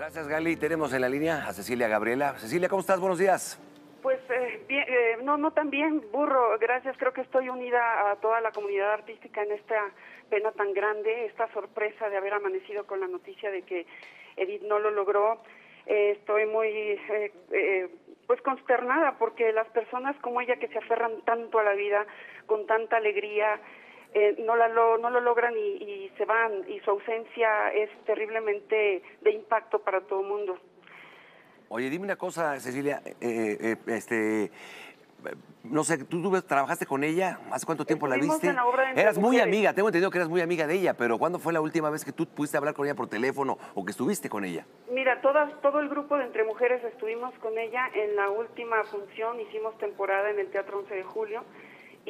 Gracias, Gali. Tenemos en la línea a Cecilia Gabriela. Cecilia, ¿cómo estás? Buenos días. Pues eh, bien, eh, no, no tan bien, burro. Gracias. Creo que estoy unida a toda la comunidad artística en esta pena tan grande, esta sorpresa de haber amanecido con la noticia de que Edith no lo logró. Eh, estoy muy, eh, eh, pues consternada porque las personas como ella que se aferran tanto a la vida con tanta alegría eh, no, la lo, no lo logran y, y se van y su ausencia es terriblemente de impacto para todo el mundo. Oye, dime una cosa, Cecilia. eh, eh, este, no sé, ¿tú, tú trabajaste con ella? ¿Hace cuánto tiempo la viste? en la obra de eras muy Mujeres. amiga, tengo entendido que eras muy amiga de ella, pero ¿cuándo fue la última vez que tú pudiste hablar con ella por teléfono o que estuviste con ella? Mira, todas, todo el grupo de Entre Mujeres estuvimos con ella en la última función, hicimos temporada en el Teatro 11 de Julio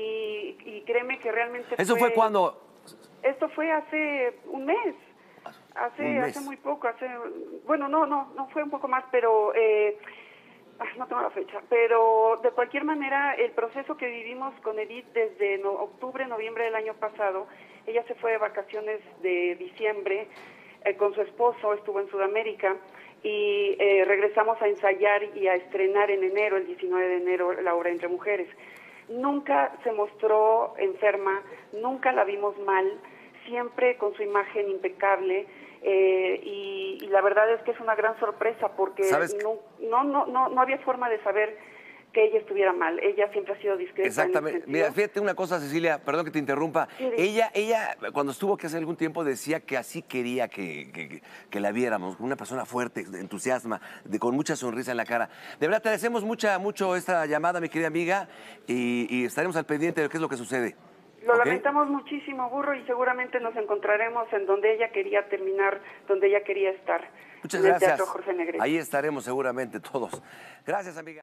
y, y créeme que realmente ¿Eso fue cuando? Esto fue hace un mes, hace, Un mes. hace muy poco, hace, bueno, no, no, no fue un poco más, pero eh, no tengo la fecha, pero de cualquier manera el proceso que vivimos con Edith desde no- octubre, noviembre del año pasado, ella se fue de vacaciones de diciembre eh, con su esposo, estuvo en Sudamérica y eh, regresamos a ensayar y a estrenar en enero, el 19 de enero, la obra Entre Mujeres. Nunca se mostró enferma, nunca la vimos mal, siempre con su imagen impecable eh, y, y la verdad es que es una gran sorpresa porque no, no, no, no había forma de saber que ella estuviera mal. Ella siempre ha sido discreta. Exactamente. Mira, fíjate una cosa, Cecilia, perdón que te interrumpa. Sí. Ella, ella, cuando estuvo aquí hace algún tiempo, decía que así quería que, que- que la viéramos, una persona fuerte, entusiasma, de, con mucha sonrisa en la cara. De verdad, te agradecemos mucha, mucho esta llamada, mi querida amiga, y, y estaremos al pendiente de qué es lo que sucede. Lo lamentamos muchísimo, Burro, y seguramente nos encontraremos en donde ella quería terminar, donde ella quería estar. Muchas en el gracias. Teatro Jorge Negrete. Ahí estaremos seguramente todos. Gracias, amiga.